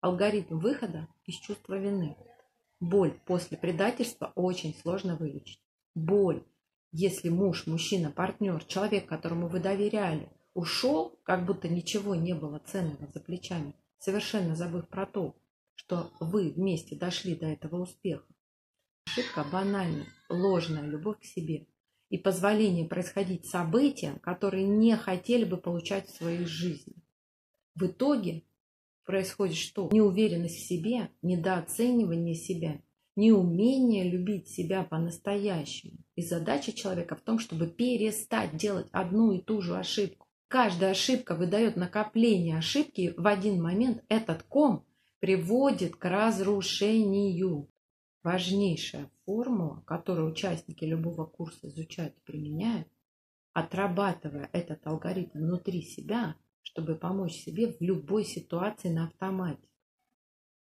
алгоритм выхода из чувства вины. Боль после предательства очень сложно вылечить. Боль, если муж, мужчина, партнер, человек, которому вы доверяли, ушел, как будто ничего не было ценного за плечами, совершенно забыв про то, что вы вместе дошли до этого успеха. Ошибка банальная, ложная любовь к себе и позволение происходить событиям, которые не хотели бы получать в своей жизни. В итоге происходит что? Неуверенность в себе, недооценивание себя, неумение любить себя по-настоящему. И задача человека в том, чтобы перестать делать одну и ту же ошибку. Каждая ошибка выдает накопление ошибки, в один момент этот ком приводит к разрушению. Важнейшая формула, которую участники любого курса изучают и применяют, отрабатывая этот алгоритм внутри себя, чтобы помочь себе в любой ситуации на автомате.